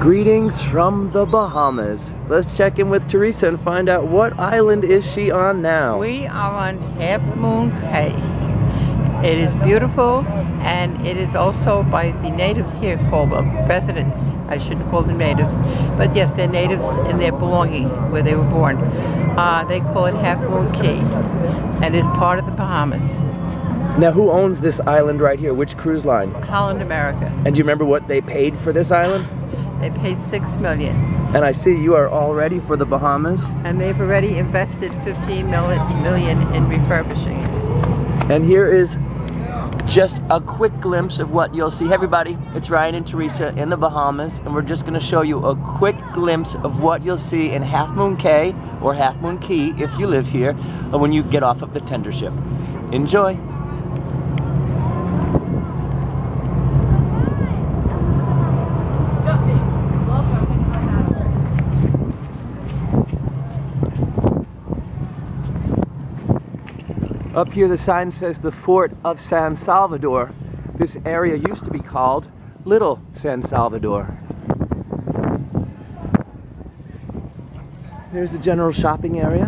Greetings from the Bahamas. Let's check in with Teresa and find out what island is she on now. We are on Half Moon Cay. It is beautiful and it is also by the natives here called uh, residents. I shouldn't call them natives, but yes, they're natives and they're belonging where they were born. Uh, they call it Half Moon Cay and is part of the Bahamas. Now, who owns this island right here? Which cruise line? Holland America. And do you remember what they paid for this island? They paid six million. And I see you are all ready for the Bahamas. And they've already invested 15 million in refurbishing it. And here is just a quick glimpse of what you'll see. Hey everybody, it's Ryan and Teresa in the Bahamas, and we're just gonna show you a quick glimpse of what you'll see in Half Moon Cay, or Half Moon Key if you live here, uh, when you get off of the tender ship. Enjoy. Up here the sign says the Fort of San Salvador. This area used to be called Little San Salvador. There's the general shopping area.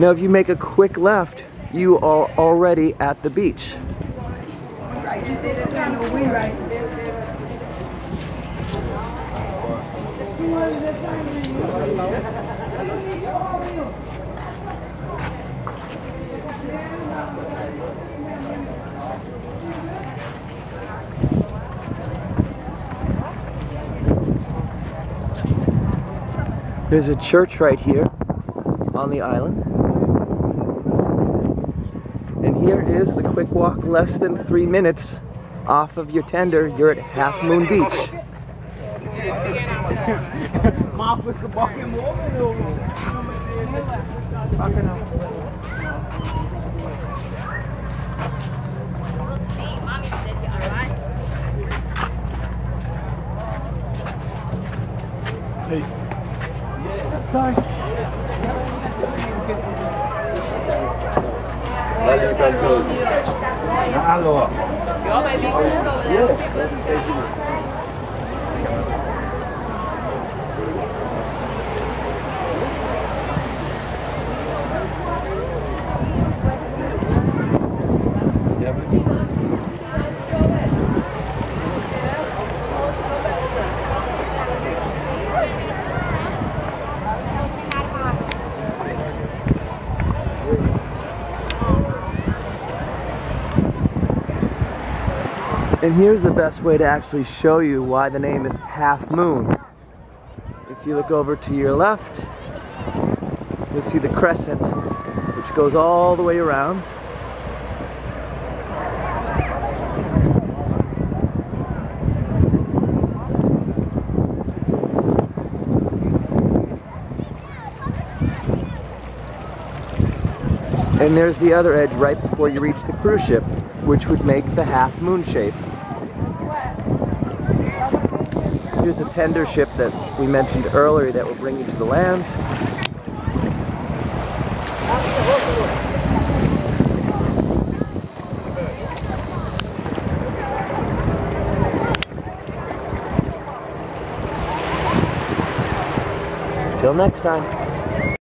Now if you make a quick left, you are already at the beach. There's a church right here on the island. And here is the quick walk, less than three minutes off of your tender. You're at Half Moon Beach. Hey. Sorry. Hallo. Ja, bij And here's the best way to actually show you why the name is Half Moon. If you look over to your left, you'll see the crescent, which goes all the way around. And there's the other edge right before you reach the cruise ship, which would make the half moon shape. Here's a tender ship that we mentioned earlier that will bring you to the land. Till next time.